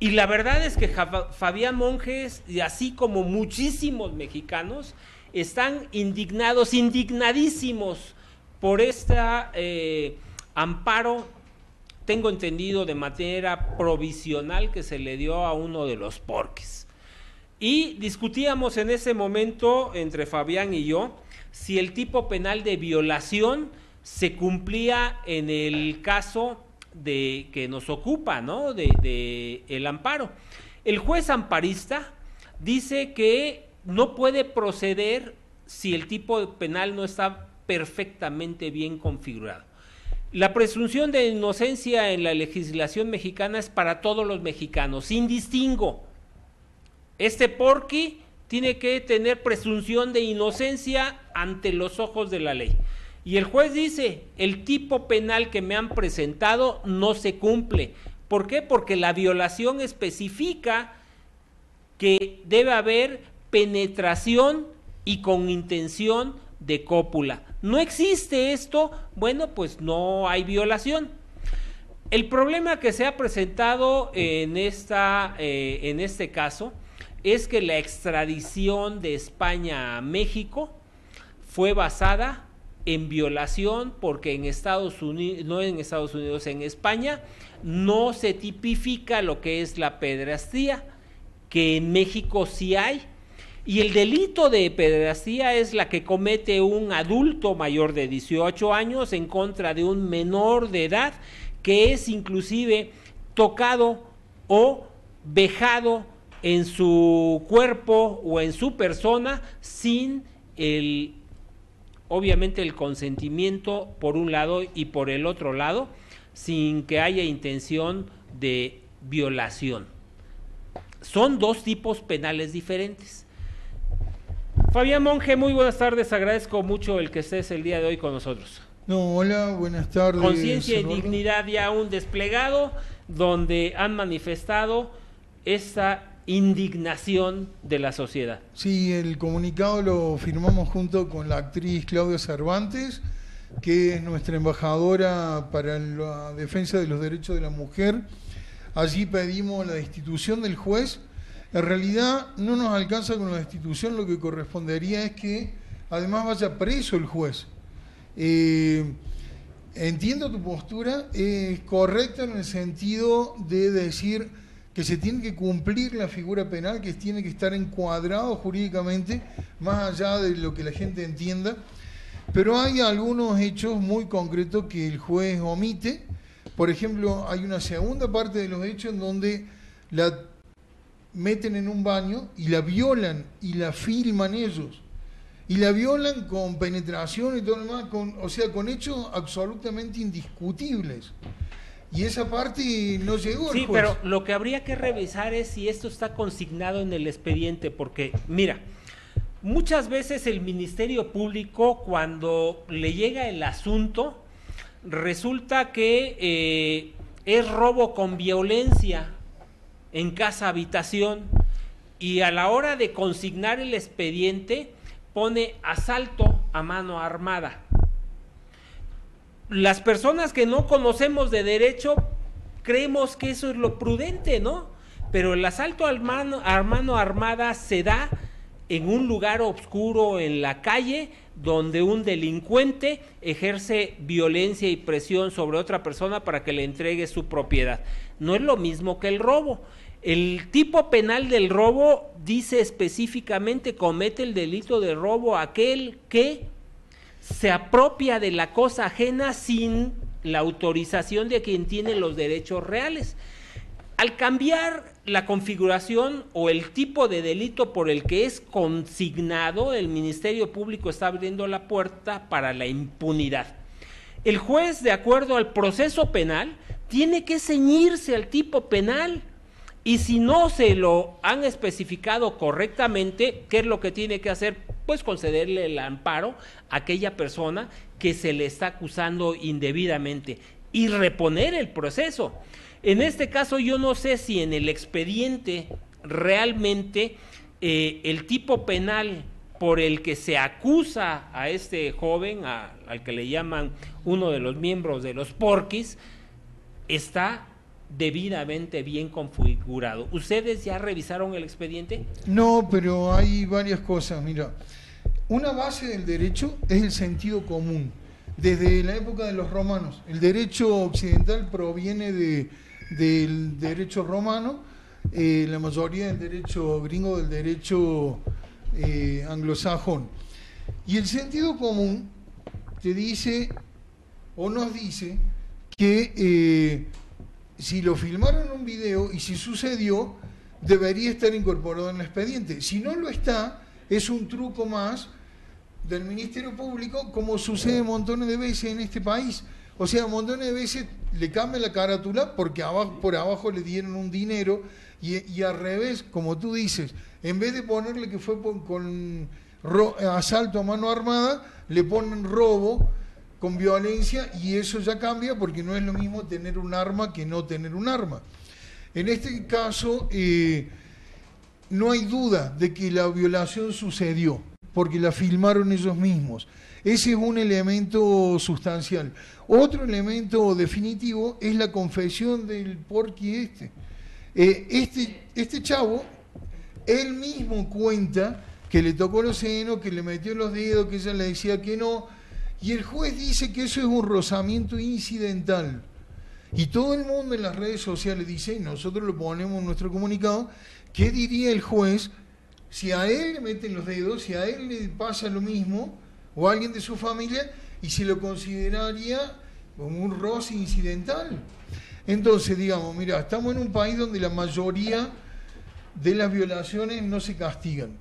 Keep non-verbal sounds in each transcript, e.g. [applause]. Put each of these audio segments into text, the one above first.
Y la verdad es que Fabián Monjes, y así como muchísimos mexicanos, están indignados, indignadísimos por este amparo, tengo entendido de manera provisional que se le dio a uno de los porques. Y discutíamos en ese momento entre Fabián y yo si el tipo penal de violación se cumplía en el caso de que nos ocupa, ¿no? De, el amparo. El juez amparista dice que no puede proceder si el tipo penal no está perfectamente bien configurado. La presunción de inocencia en la legislación mexicana es para todos los mexicanos, sin distingo. Este porqui tiene que tener presunción de inocencia ante los ojos de la ley. Y el juez dice, el tipo penal que me han presentado no se cumple. ¿Por qué? Porque la violación especifica que debe haber penetración y con intención de cópula. No existe esto, bueno, pues no hay violación. El problema que se ha presentado en, esta, eh, en este caso es que la extradición de España a México fue basada en violación porque en Estados Unidos, no en Estados Unidos, en España no se tipifica lo que es la pedrastía, que en México sí hay. Y el delito de pedrastía es la que comete un adulto mayor de 18 años en contra de un menor de edad que es inclusive tocado o vejado en su cuerpo o en su persona sin el obviamente el consentimiento por un lado y por el otro lado, sin que haya intención de violación. Son dos tipos penales diferentes. Fabián Monge, muy buenas tardes, agradezco mucho el que estés el día de hoy con nosotros. No, hola, buenas tardes. Conciencia y dignidad ya un desplegado donde han manifestado esta indignación de la sociedad. Sí, el comunicado lo firmamos junto con la actriz Claudia Cervantes, que es nuestra embajadora para la defensa de los derechos de la mujer. Allí pedimos la destitución del juez. En realidad no nos alcanza con la destitución, lo que correspondería es que además vaya preso el juez. Eh, entiendo tu postura, es correcta en el sentido de decir que se tiene que cumplir la figura penal, que tiene que estar encuadrado jurídicamente, más allá de lo que la gente entienda. Pero hay algunos hechos muy concretos que el juez omite. Por ejemplo, hay una segunda parte de los hechos en donde la meten en un baño y la violan y la filman ellos. Y la violan con penetración y todo lo demás, con, o sea, con hechos absolutamente indiscutibles. Y esa parte no llegó. Sí, pero lo que habría que revisar es si esto está consignado en el expediente, porque mira, muchas veces el Ministerio Público cuando le llega el asunto, resulta que eh, es robo con violencia en casa habitación y a la hora de consignar el expediente pone asalto a mano armada las personas que no conocemos de derecho creemos que eso es lo prudente, ¿no? Pero el asalto a mano, armada se da en un lugar oscuro en la calle donde un delincuente ejerce violencia y presión sobre otra persona para que le entregue su propiedad. No es lo mismo que el robo. El tipo penal del robo dice específicamente comete el delito de robo aquel que se apropia de la cosa ajena sin la autorización de quien tiene los derechos reales. Al cambiar la configuración o el tipo de delito por el que es consignado, el Ministerio Público está abriendo la puerta para la impunidad. El juez, de acuerdo al proceso penal, tiene que ceñirse al tipo penal y si no se lo han especificado correctamente, ¿qué es lo que tiene que hacer? Pues concederle el amparo a aquella persona que se le está acusando indebidamente y reponer el proceso. En este caso yo no sé si en el expediente realmente eh, el tipo penal por el que se acusa a este joven, al que le llaman uno de los miembros de los porquis, está debidamente bien configurado. ¿Ustedes ya revisaron el expediente? No, pero hay varias cosas. Mira, una base del derecho es el sentido común. Desde la época de los romanos, el derecho occidental proviene de, del derecho romano, eh, la mayoría del derecho gringo del derecho eh, anglosajón. Y el sentido común te dice o nos dice que eh, si lo filmaron en un video y si sucedió, debería estar incorporado en el expediente. Si no lo está, es un truco más del Ministerio Público, como sucede montones de veces en este país. O sea, montones de veces le cambia la carátula porque abajo, por abajo le dieron un dinero y, al revés, como tú dices, en vez de ponerle que fue con asalto a mano armada, le ponen robo con violencia y eso ya cambia porque no es lo mismo tener un arma que no tener un arma. En este caso, eh, no hay duda de que la violación sucedió, porque la filmaron ellos mismos. Ese es un elemento sustancial. Otro elemento definitivo es la confesión del porqui este. Eh, este. Este chavo, él mismo cuenta que le tocó los senos, que le metió los dedos, que ella le decía que no, y el juez dice que eso es un rozamiento incidental. Y todo el mundo en las redes sociales dice, y nosotros lo ponemos en nuestro comunicado, ¿qué diría el juez si a él le meten los dedos, si a él le pasa lo mismo, o a alguien de su familia, y si lo consideraría como un roce incidental? Entonces, digamos, mira, estamos en un país donde la mayoría de las violaciones no se castigan.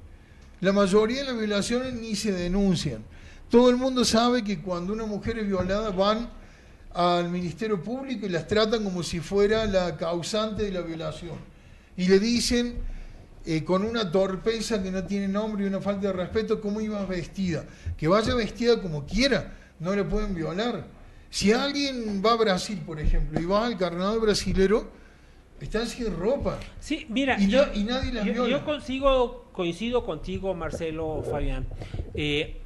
La mayoría de las violaciones ni se denuncian. Todo el mundo sabe que cuando una mujer es violada van al Ministerio Público y las tratan como si fuera la causante de la violación. Y le dicen eh, con una torpeza que no tiene nombre y una falta de respeto cómo iba vestida. Que vaya vestida como quiera, no le pueden violar. Si alguien va a Brasil, por ejemplo, y va al carnaval brasilero, están sin ropa. Sí, mira, y, nadie las viola. Yo consigo, coincido contigo, Marcelo, Fabián. Eh,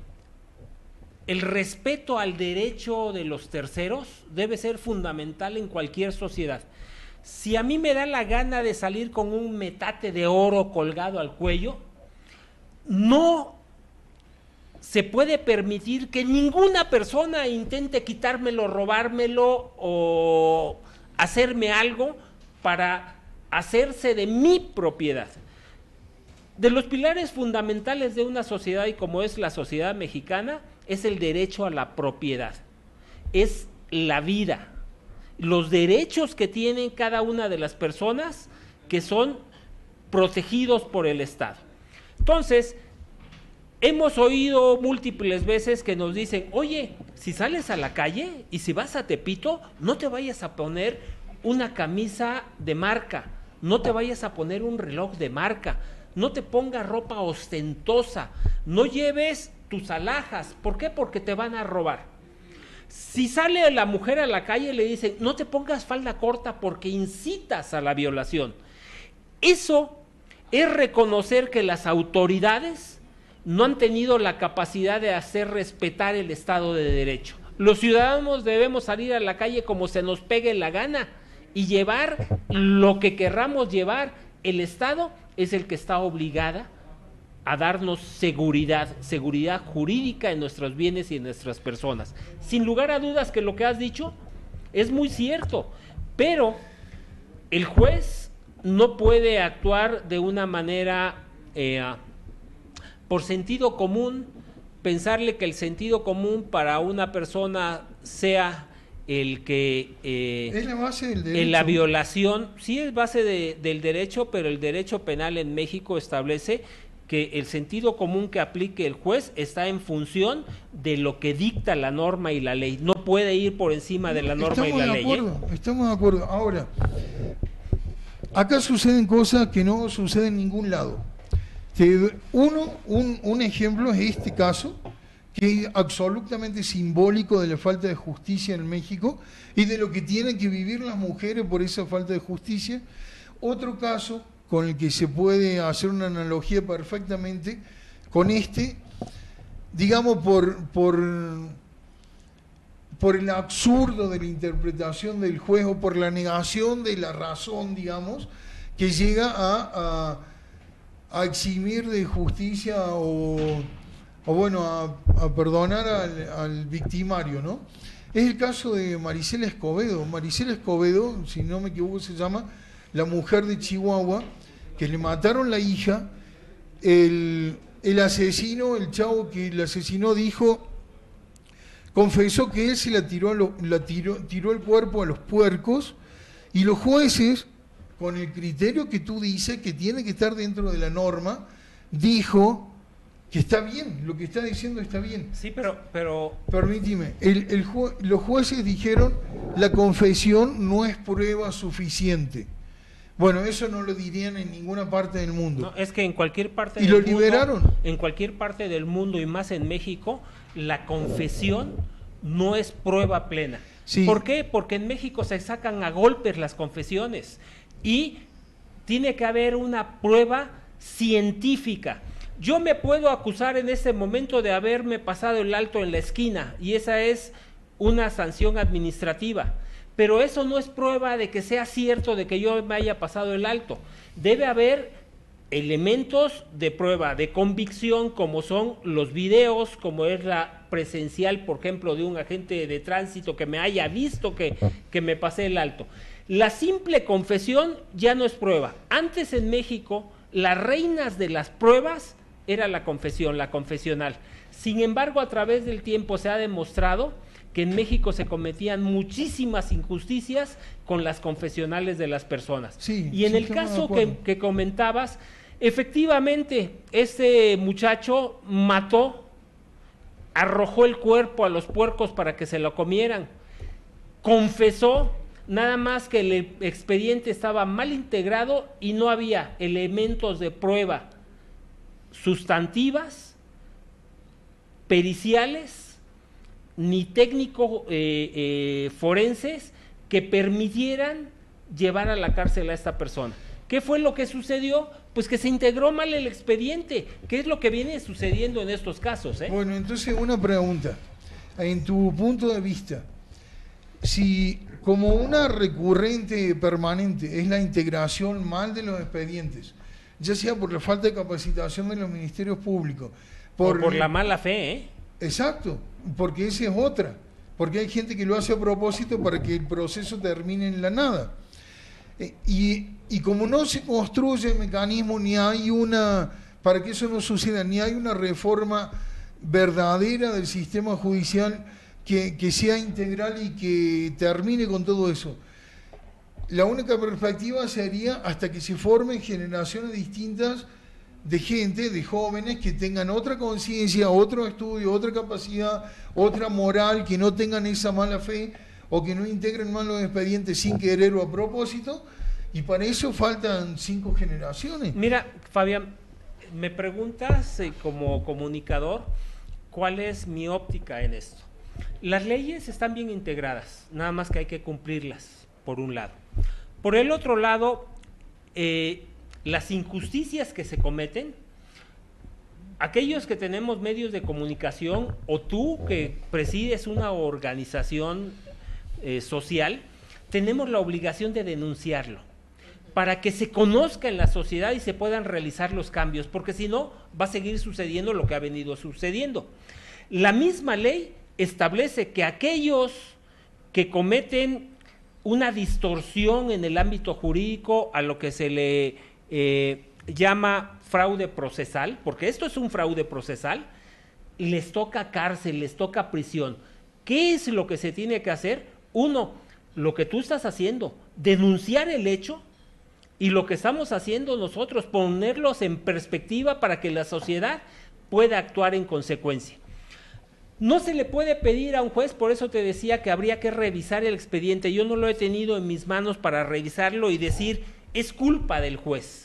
el respeto al derecho de los terceros debe ser fundamental en cualquier sociedad. Si a mí me da la gana de salir con un metate de oro colgado al cuello, no se puede permitir que ninguna persona intente quitármelo, robármelo o hacerme algo para hacerse de mi propiedad. De los pilares fundamentales de una sociedad y como es la sociedad mexicana, es el derecho a la propiedad, es la vida, los derechos que tienen cada una de las personas que son protegidos por el Estado. Entonces, hemos oído múltiples veces que nos dicen, oye, si sales a la calle y si vas a Tepito, no te vayas a poner una camisa de marca, no te vayas a poner un reloj de marca, no te pongas ropa ostentosa, no lleves tus alhajas. ¿Por qué? Porque te van a robar. Si sale la mujer a la calle le dicen, no te pongas falda corta porque incitas a la violación. Eso es reconocer que las autoridades no han tenido la capacidad de hacer respetar el Estado de Derecho. Los ciudadanos debemos salir a la calle como se nos pegue la gana y llevar lo que querramos llevar. El Estado es el que está obligada a darnos seguridad, seguridad jurídica en nuestros bienes y en nuestras personas. Sin lugar a dudas que lo que has dicho es muy cierto, pero el juez no puede actuar de una manera eh, por sentido común, pensarle que el sentido común para una persona sea el que eh, es la base del derecho. en la violación sí es base del derecho pero el derecho penal en México establece que el sentido común que aplique el juez está en función de lo que dicta la norma y la ley. No puede ir por encima de la norma y la ley. ¿eh? Estamos de acuerdo. Ahora, acá suceden cosas que no suceden en ningún lado. Uno, un, un ejemplo es este caso, que es absolutamente simbólico de la falta de justicia en México y de lo que tienen que vivir las mujeres por esa falta de justicia. Otro caso con el que se puede hacer una analogía perfectamente con este, digamos, por, por, por el absurdo de la interpretación del juez o por la negación de la razón, digamos, que llega a, a, eximir de justicia o, bueno, a, perdonar al, al, victimario, ¿no? Es el caso de Maricela Escobedo. Maricela Escobedo, si no me equivoco, se llama la mujer de Chihuahua, que le mataron la hija. El, el asesino, el chavo que el asesinó, dijo confesó que él se la tiró, la tiró, tiró el cuerpo a los puercos y los jueces, con el criterio que tú dices que tiene que estar dentro de la norma, dijo que está bien, lo que está diciendo está bien. Sí, pero... pero... Permíteme, el, los jueces dijeron la confesión no es prueba suficiente. Bueno, eso no lo dirían en ninguna parte del mundo. No, es que en cualquier parte ¿Y lo liberaron? En cualquier parte del mundo y más en México, la confesión no es prueba plena. ¿Por qué? Porque en México se sacan a golpes las confesiones y tiene que haber una prueba científica. Yo me puedo acusar en ese momento de haberme pasado el alto en la esquina y esa es una sanción administrativa. Pero eso no es prueba de que sea cierto de que yo me haya pasado el alto. Debe haber elementos de prueba, de convicción, como son los videos, como es la presencial, por ejemplo, de un agente de tránsito que me haya visto que, que me pasé el alto. La simple confesión ya no es prueba. Antes en México, las reinas de las pruebas era la confesión, la confesional. Sin embargo, a través del tiempo se ha demostrado que en México se cometían muchísimas injusticias con las confesionales de las personas. y en el caso que, que, comentabas, Efectivamente, ese muchacho mató, arrojó el cuerpo a los puercos para que se lo comieran, confesó, nada más que el expediente estaba mal integrado y no había elementos de prueba sustantivas, periciales, ni técnico eh, eh, forenses que permitieran llevar a la cárcel a esta persona. ¿Qué fue lo que sucedió? Pues que se integró mal el expediente, ¿Qué es lo que viene sucediendo en estos casos. ¿eh? Bueno, entonces una pregunta. En tu punto de vista, si como una recurrente permanente es la integración mal de los expedientes, ya sea por la falta de capacitación de los ministerios públicos, por, por la mala fe, ¿eh? Exacto, porque esa es otra, porque hay gente que lo hace a propósito para que el proceso termine en la nada. Eh, y, como no se construye el mecanismo, ni hay una, para que eso no suceda, ni hay una reforma verdadera del sistema judicial que, que sea integral y que termine con todo eso. La única perspectiva sería hasta que se formen generaciones distintas de gente, de jóvenes que tengan otra conciencia, otro estudio, otra capacidad, otra moral, que no tengan esa mala fe o que no integren mal los expedientes sin querer o a propósito, y para eso faltan cinco generaciones. Mira, Fabián, me preguntas eh, como comunicador, ¿cuál es mi óptica en esto? Las leyes están bien integradas, nada más que hay que cumplirlas, por un lado. Por el otro lado, eh, las injusticias que se cometen, aquellos que tenemos medios de comunicación o tú que presides una organización eh, social, tenemos la obligación de denunciarlo para que se conozca en la sociedad y se puedan realizar los cambios, porque si no, va a seguir sucediendo lo que ha venido sucediendo. La misma ley establece que aquellos que cometen una distorsión en el ámbito jurídico a lo que se le eh, llama fraude procesal, porque esto es un fraude procesal, les toca cárcel, les toca prisión. ¿Qué es lo que se tiene que hacer? Uno, lo que tú estás haciendo, denunciar el hecho y lo que estamos haciendo nosotros, ponerlos en perspectiva para que la sociedad pueda actuar en consecuencia. No se le puede pedir a un juez, por eso te decía que habría que revisar el expediente. Yo no lo he tenido en mis manos para revisarlo y decir, es culpa del juez,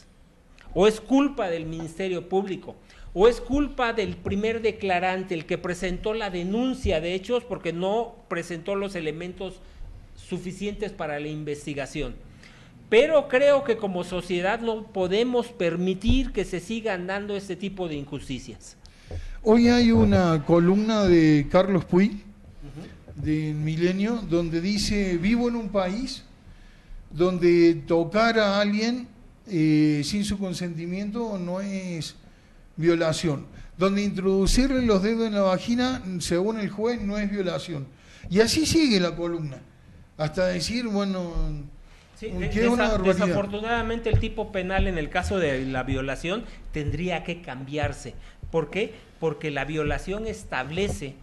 o es culpa del Ministerio Público, o es culpa del primer declarante, el que presentó la denuncia de hechos porque no presentó los elementos suficientes para la investigación. Pero creo que como sociedad no podemos permitir que se sigan dando este tipo de injusticias. Hoy hay una columna de Carlos Puy, del milenio donde dice, vivo en un país donde tocar a alguien eh, sin su consentimiento no es violación, donde introducirle los dedos en la vagina, según el juez, no es violación. Y así sigue la columna, hasta decir, bueno, desafortunadamente el tipo penal en el caso de la violación tendría que cambiarse. ¿Por qué? Porque la violación establece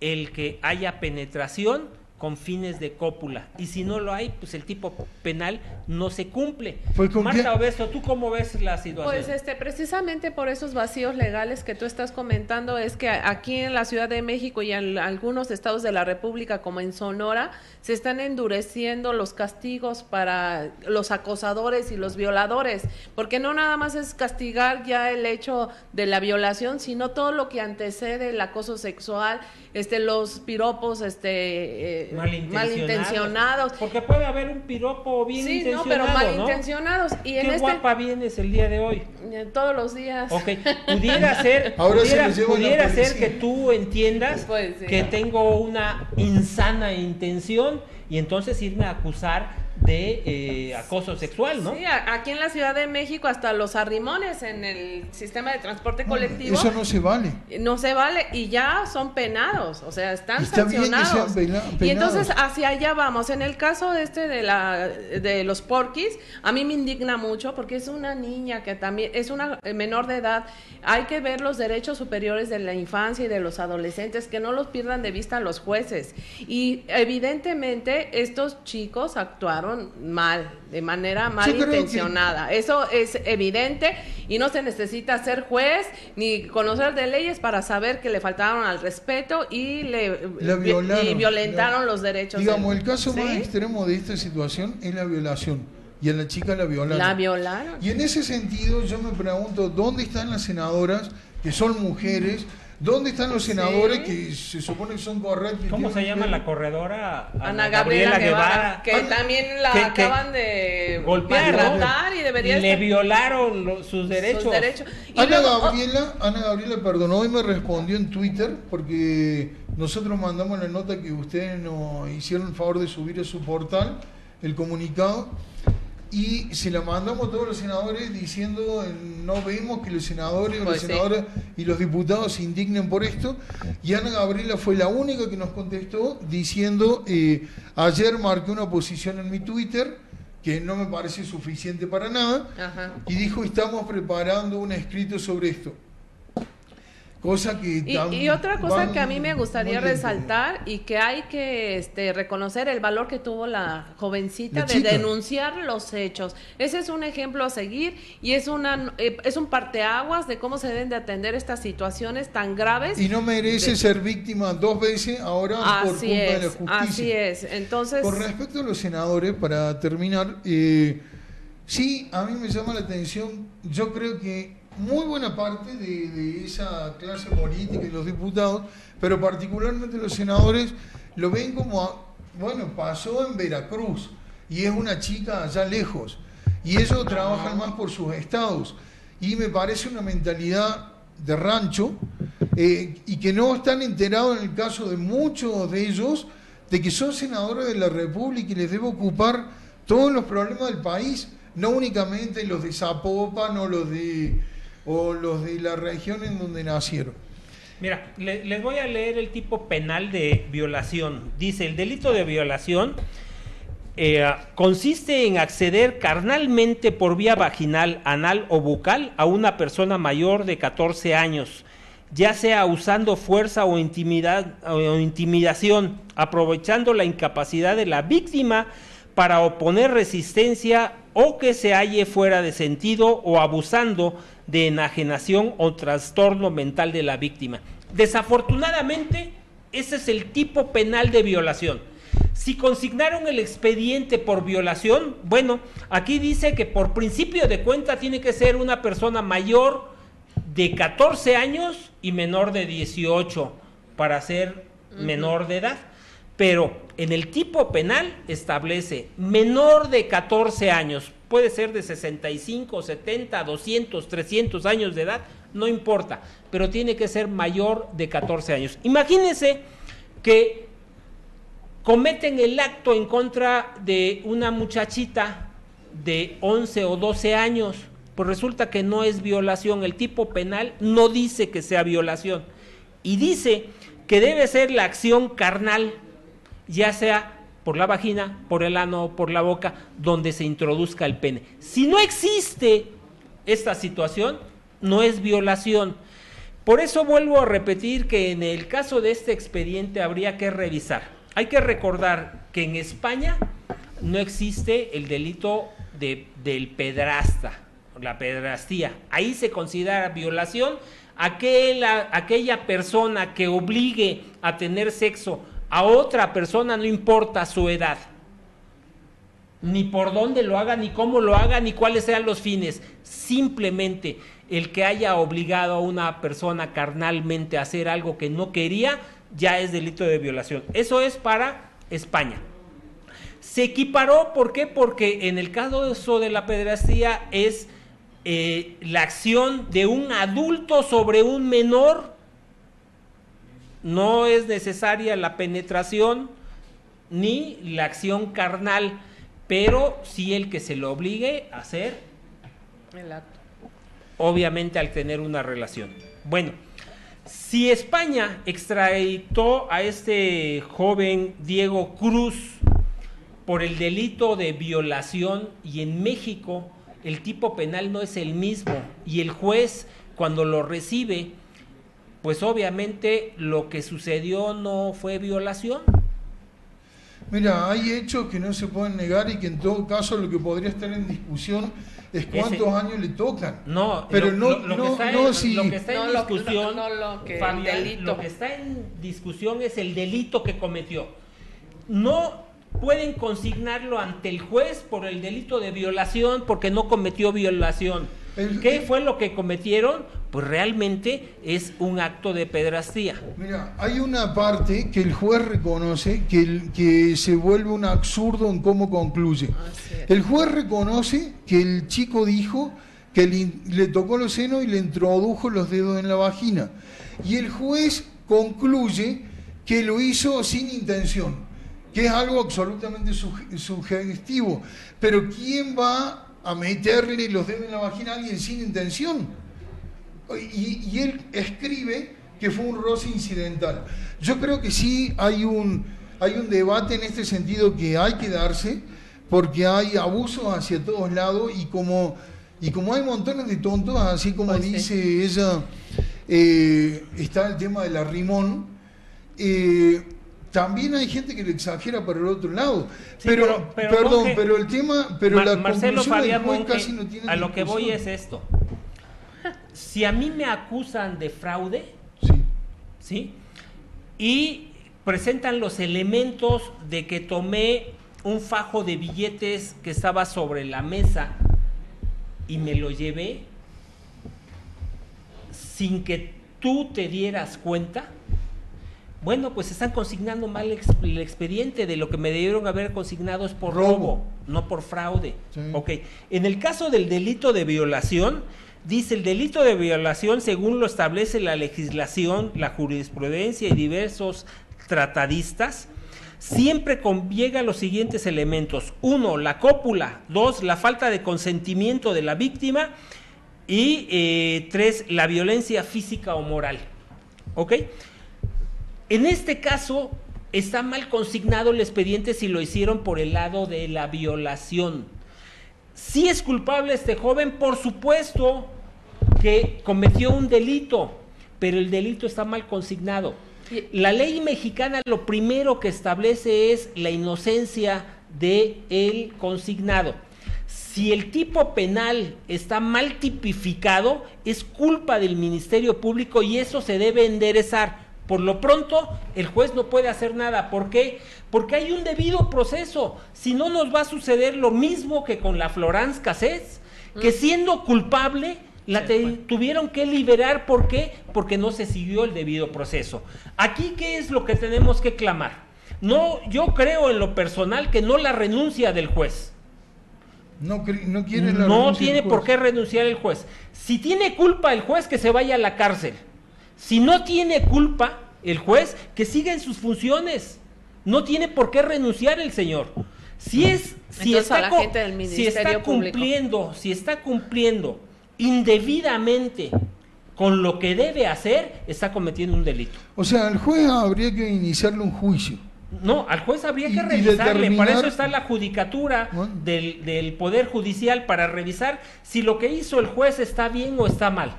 el que haya penetración con fines de cópula. Y si no lo hay, pues el tipo penal no se cumple. Marta Obeso, ¿tú cómo ves la situación? Pues este, precisamente por esos vacíos legales que tú estás comentando, es que aquí en la Ciudad de México y en algunos estados de la República, como en Sonora, se están endureciendo los castigos para los acosadores y los violadores, porque no nada más es castigar ya el hecho de la violación, sino todo lo que antecede el acoso sexual, este, los piropos, este... Eh, malintencionados. Porque puede haber un piropo bien sí, no, pero malintencionados. Y en Qué este guapa vienes el día de hoy. Eh, todos los días. Ok, pudiera ser, [laughs] pudiera, ser que tú entiendas pues, que tengo una insana intención y entonces irme a acusar de eh, acoso sexual, ¿no? Sí, aquí en la Ciudad de México hasta los arrimones en el sistema de transporte colectivo. Eso no se vale. No se vale y ya son penados, o sea, están sancionados. Y entonces hacia allá vamos. En el caso este de la de los porquis, a mí me indigna mucho porque es una niña que también es una menor de edad. Hay que ver los derechos superiores de la infancia y de los adolescentes que no los pierdan de vista los jueces. Y evidentemente estos chicos actuaron mal, de manera mal intencionada. Eso es evidente y no se necesita ser juez ni conocer de leyes para saber que le faltaron al respeto y le violentaron los derechos. Digamos, el caso más extremo de esta situación es la violación. Y a la chica la violaron. La violaron. Y en ese sentido yo me pregunto, ¿dónde están las senadoras que son mujeres? ¿Dónde están los senadores que se supone que son correctos? ¿Cómo se llama la corredora? Ana, Gabriela, Guevara, que también la acaban de golpear y debería Le violaron sus derechos. Ana, Gabriela, Ana Gabriela perdonó y me respondió en Twitter porque nosotros mandamos la nota que ustedes nos hicieron el favor de subir a su portal, el comunicado y se la mandamos a todos los senadores diciendo no vemos que los senadores o pues y los diputados se indignen por esto. Y Ana Gabriela fue la única que nos contestó diciendo eh, ayer marqué una posición en mi Twitter que no me parece suficiente para nada y dijo estamos preparando un escrito sobre esto Cosa que y, otra cosa que a mí me gustaría resaltar y que hay que este, reconocer el valor que tuvo la jovencita de denunciar los hechos. Ese es un ejemplo a seguir y es una eh, es un parteaguas de cómo se deben de atender estas situaciones tan graves. Y no merece ser víctima dos veces ahora por culpa de la justicia. Así es. Entonces. Con respecto a los senadores, para terminar, eh, sí, a mí me llama la atención. Yo creo que muy buena parte de, esa clase política y los diputados, pero particularmente los senadores, lo ven como, bueno, pasó en Veracruz y es una chica allá lejos, y ellos trabajan más por sus estados, y me parece una mentalidad de rancho, eh, y que no están enterados en el caso de muchos de ellos, de que son senadores de la República y les debe ocupar todos los problemas del país, no únicamente los de Zapopan o los de o los de la región en donde nacieron. Mira, les voy a leer el tipo penal de violación. Dice, el delito de violación eh, consiste en acceder carnalmente por vía vaginal, anal o bucal a una persona mayor de 14 años, ya sea usando fuerza o, intimidad, o intimidación, aprovechando la incapacidad de la víctima para oponer resistencia o que se halle fuera de sentido o abusando de enajenación o trastorno mental de la víctima. Desafortunadamente, ese es el tipo penal de violación. Si consignaron el expediente por violación, bueno, aquí dice que por principio de cuenta tiene que ser una persona mayor de 14 años y menor de 18 para ser menor de edad. Pero en el tipo penal establece menor de 14 años, puede ser de 65, 70, 200, 300 años de edad, no importa, pero tiene que ser mayor de 14 años. Imagínense que cometen el acto en contra de una muchachita de 11 o 12 años, pues resulta que no es violación, el tipo penal no dice que sea violación y dice que debe ser la acción carnal, ya sea por la vagina, por el ano o por la boca, donde se introduzca el pene. Si no existe esta situación, no es violación. Por eso vuelvo a repetir que en el caso de este expediente habría que revisar. Hay que recordar que en España no existe el delito de, del pedrasta, la pedrastía. Ahí se considera violación aquella, aquella persona que obligue a tener sexo a otra persona no importa su edad, ni por dónde lo haga, ni cómo lo haga, ni cuáles sean los fines. Simplemente el que haya obligado a una persona carnalmente a hacer algo que no quería, ya es delito de violación. Eso es para España. Se equiparó, ¿por qué? Porque en el caso de la pedrastía es eh, la acción de un adulto sobre un menor no es necesaria la penetración ni la acción carnal, pero sí el que se lo obligue a hacer el acto. Obviamente al tener una relación. Bueno, si España extraditó a este joven Diego Cruz por el delito de violación y en México el tipo penal no es el mismo y el juez cuando lo recibe pues obviamente lo que sucedió no fue violación. Mira, hay hechos que no se pueden negar y que en todo caso lo que podría estar en discusión es cuántos años le tocan. No, pero no, lo, que está en, si... lo que está en discusión, lo, que, lo que está en discusión es el delito que cometió. No pueden consignarlo ante el juez por el delito de violación porque no cometió violación ¿Qué fue lo que cometieron? Pues realmente es un acto de pedrastía. Mira, hay una parte que el juez reconoce que, que se vuelve un absurdo en cómo concluye. Ah, el juez reconoce que el chico dijo que le, le tocó los senos y le introdujo los dedos en la vagina. Y el juez concluye que lo hizo sin intención, que es algo absolutamente sugestivo. Pero ¿quién va a meterle los dedos en la vagina a alguien sin intención. Y, él escribe que fue un roce incidental. Yo creo que sí hay un, hay un debate en este sentido que hay que darse, porque hay abusos hacia todos lados y como, y como hay montones de tontos, así como pues dice ella, eh, está el tema de la rimón. Eh, también hay gente que lo exagera por el otro lado. pero, perdón, pero el tema, pero la Marcelo conclusión casi no tiene A lo que voy es esto. Si a mí me acusan de fraude, sí. ¿sí? Y presentan los elementos de que tomé un fajo de billetes que estaba sobre la mesa y me lo llevé sin que tú te dieras cuenta, bueno, pues están consignando mal el expediente de lo que me debieron haber consignado es por robo, no por fraude. Ok, en el caso del delito de violación, dice el delito de violación según lo establece la legislación, la jurisprudencia y diversos tratadistas, siempre conllega los siguientes elementos. Uno, la cópula. Dos, la falta de consentimiento de la víctima. Y eh, tres, la violencia física o moral. ¿Ok? En este caso, está mal consignado el expediente si lo hicieron por el lado de la violación. Si es culpable este joven, por supuesto que cometió un delito, pero el delito está mal consignado. La ley mexicana lo primero que establece es la inocencia de el consignado. Si el tipo penal está mal tipificado, es culpa del Ministerio Público y eso se debe enderezar. Por lo pronto, el juez no puede hacer nada. ¿Por qué? Porque hay un debido proceso. Si no, nos va a suceder lo mismo que con la Florence Cassés, que mm. siendo culpable, la tuvieron que liberar. ¿Por qué? Porque no se siguió el debido proceso. Aquí, ¿qué es lo que tenemos que clamar? No, yo creo en lo personal que no la renuncia del juez. No, no quiere la No tiene por qué renunciar el juez. Si tiene culpa el juez, que se vaya a la cárcel. Si no tiene culpa el juez, que siga en sus funciones. No tiene por qué renunciar el señor. Si es, si está, si está cumpliendo, si está cumpliendo indebidamente con lo que debe hacer, está cometiendo un delito. O sea, al juez habría que iniciarle un juicio. No, al juez habría que revisarle, para eso está la judicatura del, del, Poder Judicial, para revisar si lo que hizo el juez está bien o está mal.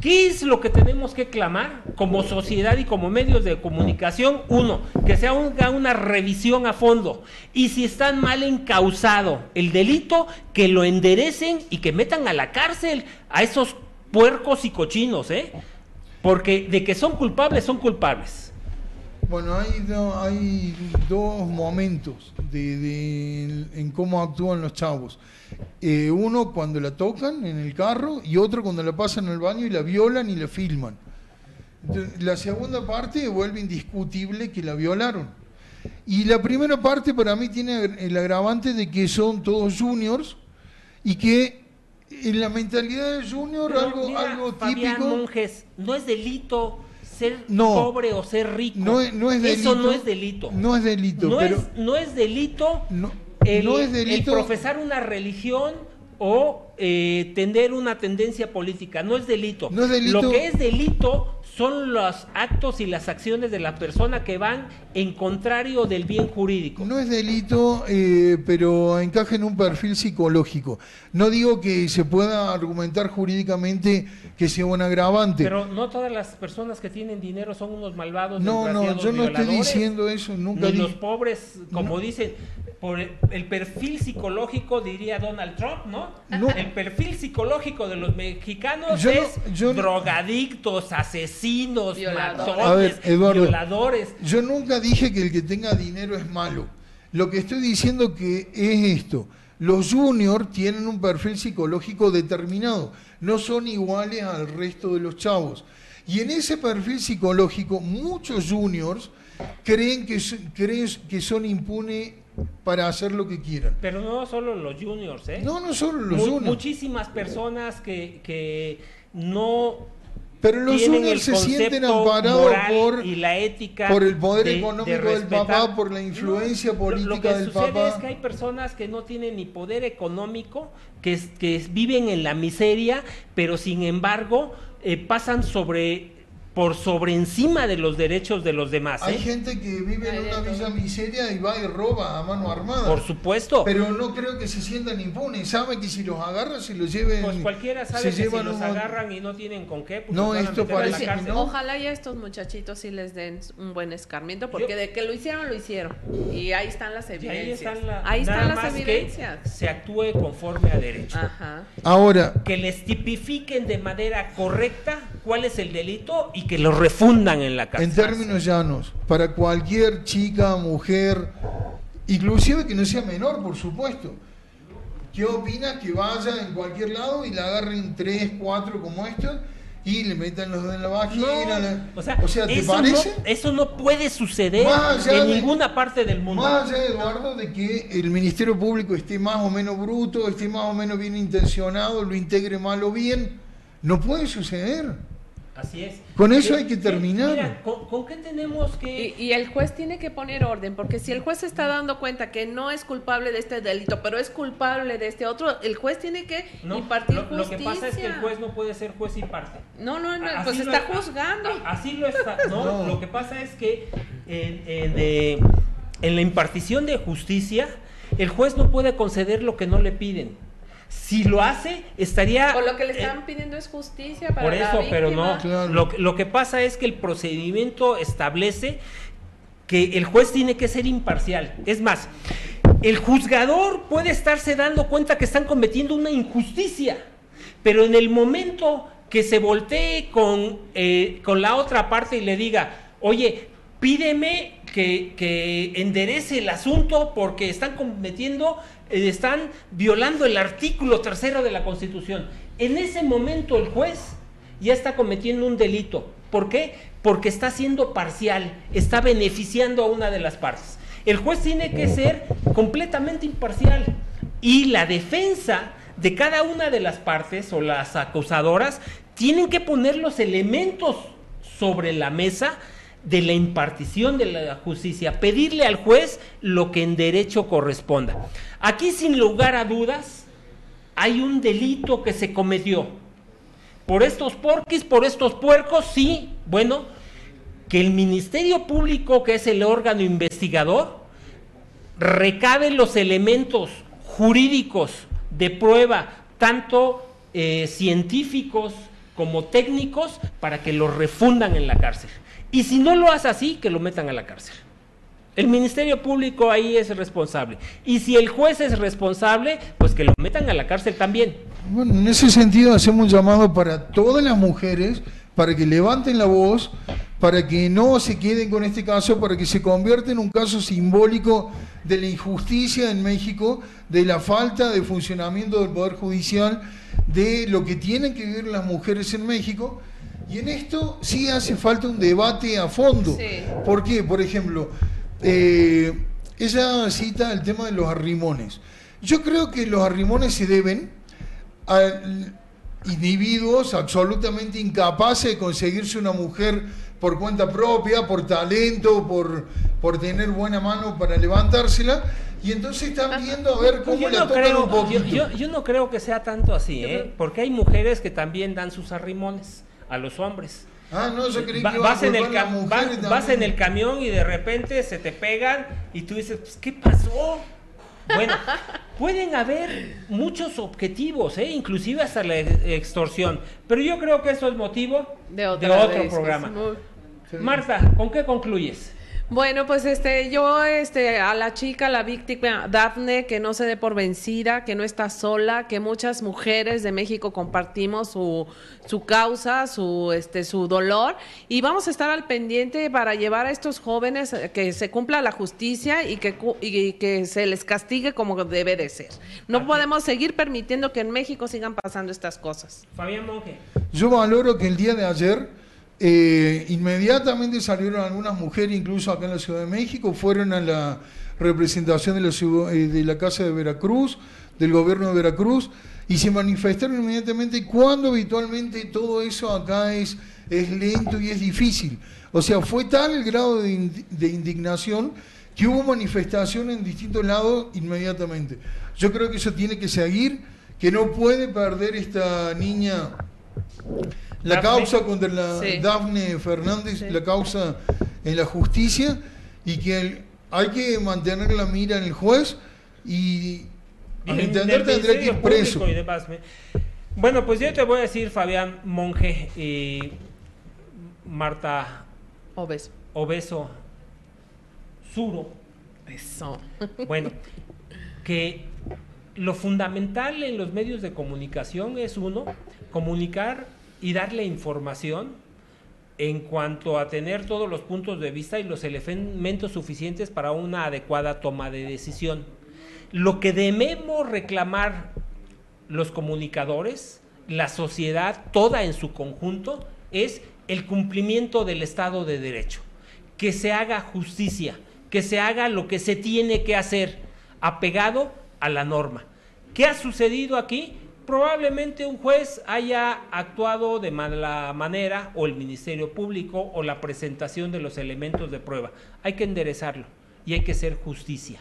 ¿Qué es lo que tenemos que clamar como sociedad y como medios de comunicación? Uno, que se haga una revisión a fondo. Y si están mal encausado el delito, que lo enderecen y que metan a la cárcel a esos puercos y cochinos, ¿eh? Porque de que son culpables, son culpables. Bueno, hay, hay dos momentos de, en cómo actúan los chavos. Eh, uno cuando la tocan en el carro y otro cuando la pasan el baño y la violan y la filman. la segunda parte vuelve indiscutible que la violaron. Y la primera parte para mí tiene el agravante de que son todos juniors y que en la mentalidad de junior algo, algo típico... Monjes, no es delito ser pobre o ser rico. No, no es delito. Eso no es delito. No es delito. No, es, no es delito. No el, profesar una religión o eh, tener una tendencia política. No es delito. No es delito. Lo que es delito son los actos y las acciones de la persona que van en contrario del bien jurídico. No es delito, eh, pero encaja en un perfil psicológico. No digo que se pueda argumentar jurídicamente que sea un agravante. Pero no todas las personas que tienen dinero son unos malvados. No, no, yo no estoy diciendo eso, nunca. Ni los pobres, como dicen, por el perfil psicológico, diría Donald Trump, ¿no? El perfil psicológico de los mexicanos es drogadictos, asesinos, matones, violadores. Yo nunca dije que el que tenga dinero es malo. Lo que estoy diciendo que es esto. Los juniors tienen un perfil psicológico determinado, no son iguales al resto de los chavos. Y en ese perfil psicológico, muchos juniors creen que, creen que son impunes para hacer lo que quieran. Pero no solo los juniors, ¿eh? No, no solo los juniors. Muchísimas personas que, que no pero los juniors se sienten amparados por y la ética por el poder económico del papá, por la influencia política del papá. Lo que sucede es que hay personas que no tienen ni poder económico, que, que viven en la miseria, pero sin embargo eh, pasan sobre por sobre encima de los derechos de los demás. Hay ¿eh? gente que vive en una villa miseria y va y roba a mano armada. Por supuesto. Pero no creo que se sientan impunes. Saben que si los agarran, si los lleven. Pues cualquiera sabe que si los agarran y no tienen con qué. Pues no, esto parece. Ojalá y a estos muchachitos sí les den un buen escarmiento, porque de que lo hicieron, lo hicieron. Y ahí están las evidencias. Ahí están, las evidencias. se actúe conforme a derecho. Ajá. Ahora. Que les tipifiquen de manera correcta cuál es el delito y que lo refundan en la casa. En términos llanos, para cualquier chica, mujer, inclusive que no sea menor, por supuesto. ¿Qué opinas que vaya en cualquier lado y la agarren tres, cuatro como esta y le metan los dedos en la vagina? o sea, ¿te eso parece? No, eso no puede suceder en ninguna parte del mundo. Más allá, Eduardo, de que el Ministerio Público esté más o menos bruto, esté más o menos bien intencionado, lo integre mal o bien, no puede suceder. Así es. Con eso hay que terminar. ¿con, qué tenemos que...? Y, el juez tiene que poner orden, porque si el juez se está dando cuenta que no es culpable de este delito, pero es culpable de este otro, el juez tiene que impartir lo, justicia. Lo que pasa es que el juez no puede ser juez y parte. No, no, no pues está juzgando. así lo está. No, lo que pasa es que en la impartición de justicia, el juez no puede conceder lo que no le piden. Si lo hace, estaría... O lo que le están pidiendo es justicia para Por eso, pero no. Lo, lo que pasa es que el procedimiento establece que el juez tiene que ser imparcial. Es más, el juzgador puede estarse dando cuenta que están cometiendo una injusticia, pero en el momento que se voltee con, eh, con la otra parte y le diga, oye, pídeme que, que enderece el asunto porque están cometiendo eh, están violando el artículo tercero de la Constitución. En ese momento el juez ya está cometiendo un delito. ¿Por qué? Porque está siendo parcial, está beneficiando a una de las partes. El juez tiene que ser completamente imparcial y la defensa de cada una de las partes o las acusadoras tienen que poner los elementos sobre la mesa de la impartición de la justicia, pedirle al juez lo que en derecho corresponda. Aquí sin lugar a dudas hay un delito que se cometió. Por estos porquis, por estos puercos, sí, bueno, que el Ministerio Público, que es el órgano investigador, recabe los elementos jurídicos de prueba, tanto eh, científicos como técnicos, para que los refundan en la cárcel. Y si no lo hace así, que lo metan a la cárcel. El Ministerio Público ahí es responsable. Y si el juez es responsable, pues que lo metan a la cárcel también. Bueno, en ese sentido hacemos un llamado para todas las mujeres para que levanten la voz, para que no se queden con este caso, para que se convierta en un caso simbólico de la injusticia en México, de la falta de funcionamiento del Poder Judicial, de lo que tienen que vivir las mujeres en México y en esto sí hace falta un debate a fondo. ¿Por qué? Por ejemplo, eh, ella cita el tema de los arrimones. Yo creo que los arrimones se deben a individuos absolutamente incapaces de conseguirse una mujer por cuenta propia, por talento, por, por tener buena mano para levantársela. Y entonces están viendo a ver cómo la tocan un poquito. Yo, no creo que sea tanto así, ¿eh? porque hay mujeres que también dan sus arrimones a los hombres. Ah, no, yo creí que vas, en el vas, en el camión y de repente se te pegan y tú dices, pues, ¿qué pasó? Bueno, [laughs] pueden haber muchos objetivos, ¿eh? inclusive hasta la extorsión, pero yo creo que eso es motivo de, otro programa. Marta, ¿con qué concluyes? Bueno, pues este, yo, este, a la chica, la víctima, Dafne, que no se dé por vencida, que no está sola, que muchas mujeres de México compartimos su, su causa, su, este, su dolor, y vamos a estar al pendiente para llevar a estos jóvenes que se cumpla la justicia y que, y que se les castigue como debe de ser. No podemos seguir permitiendo que en México sigan pasando estas cosas. Fabián Monge. Yo valoro que el día de ayer eh, inmediatamente salieron algunas mujeres, incluso acá en la Ciudad de México, fueron a la representación de la, eh, Casa de Veracruz, del gobierno de Veracruz, y se manifestaron inmediatamente cuando habitualmente todo eso acá es, es lento y es difícil. O sea, fue tal el grado de, de indignación que hubo manifestación en distintos lados inmediatamente. Yo creo que eso tiene que seguir, que no puede perder esta niña la causa contra la Dafne Fernández, la causa en la justicia y que hay que mantener la mira en el juez y a mi entender tendría que ir preso. Bueno, pues yo te voy a decir, Fabián Monje y Marta Obeso. Obeso Suro. Eso. Bueno, que lo fundamental en los medios de comunicación es uno, comunicar y darle información en cuanto a tener todos los puntos de vista y los elementos suficientes para una adecuada toma de decisión. Lo que debemos reclamar los comunicadores, la sociedad toda en su conjunto, es el cumplimiento del Estado de Derecho, que se haga justicia, que se haga lo que se tiene que hacer, apegado a la norma. ¿Qué ha sucedido aquí? Probablemente un juez haya actuado de mala manera o el Ministerio Público o la presentación de los elementos de prueba. Hay que enderezarlo y hay que hacer justicia.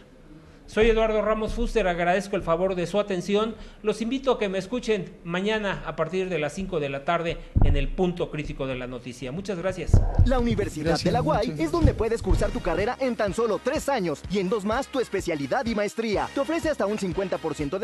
Soy Eduardo Ramos Fuster, agradezco el favor de su atención. Los invito a que me escuchen mañana a partir de las 5 de la tarde en el punto crítico de la noticia. Muchas gracias. La Universidad de la UAI es donde puedes cursar tu carrera en tan solo tres años y en dos más tu especialidad y maestría. Te ofrece hasta un 50% de